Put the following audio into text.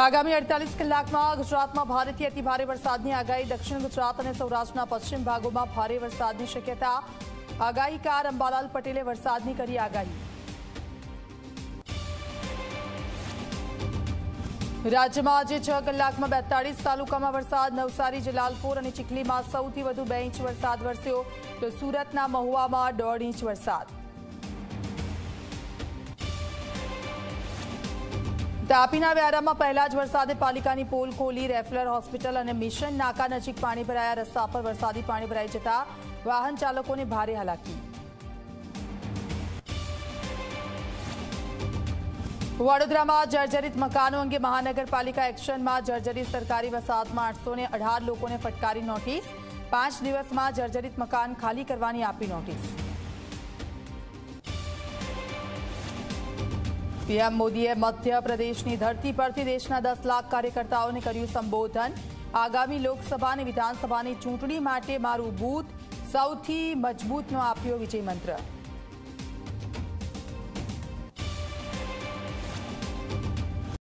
આગામી અડતાલીસ કલાકમાં ગુજરાતમાં ભારેથી અતિભારે વરસાદની આગાહી. દક્ષિણ ગુજરાત અને સૌરાષ્ટ્રના પશ્ચિમ ભાગોમાં ભારે વરસાદની શક્યતા. આગાહીકાર અંબાલાલ પટેલે વરસાદની કરી આગાહી. રાજ્યમાં આજે છ કલાકમાં બેતાળીસ તાલુકામાં વરસાદ. નવસારી, જલાલપુર અને ચીખલીમાં સૌથી વધુ બે ઇંચ વરસાદ વરસ્યો. તો સુરતના મહુવામાં દોઢ ઇંચ વરસાદ. તાપીના વ્યારામાં પહેલા જ વરસાદે પાલિકાની પોલ ખોલી, રેફલર હોસ્પિટલ અને મિશન નાકા નજીક પાણી ભરાયા, રસ્તા પર વરસાદી પાણી ભરાઈ જતા વાહન ચાલકોને ભારે હાલાકી. વડોદરામાં જર્જરિત મકાનો અંગે મહાનગરપાલિકા એક્શનમાં જર્જરિત સરકારી વસાહતમાં આઠસો લોકોને ફટકારી નોટિસ. પાંચ દિવસમાં જર્જરિત મકાન ખાલી કરવાની આપી નોટિસ. પીએમ મોદીએ મધ્યપ્રદેશની ધરતી પરથી દેશના દસ લાખ કાર્યકર્તાઓને કર્યું સંબોધન. આગામી લોકસભા અને વિધાનસભાની ચૂંટણી માટે મારું બૂથ સૌથી મજબૂતનો આપ્યો વિજય મંત્ર.